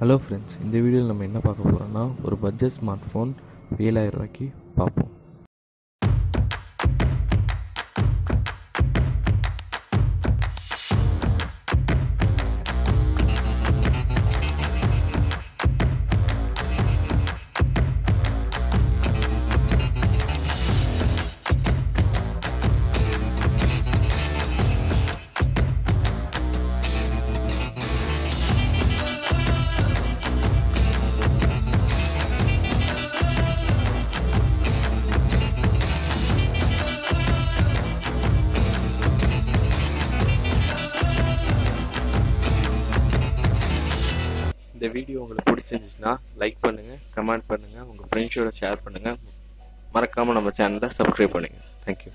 Hello friends இந்த வீடியோவில் நம்ம என்ன பார்க்க போகிறோம்னா ஒரு பட்ஜெட் ஸ்மார்ட் ஃபோன் ஏழாயிரம் ரூபாய்க்கு பார்ப்போம். இந்த வீடியோ உங்களுக்கு பிடிச்சிருந்துச்சுன்னா லைக் பண்ணுங்கள் கமெண்ட் பண்ணுங்கள் உங்கள் ஃப்ரெண்ட்ஸோட ஷேர் பண்ணுங்கள் மறக்காமல் நம்ம சேனலை சப்ஸ்கிரைப் பண்ணுங்கள் தேங்க்யூ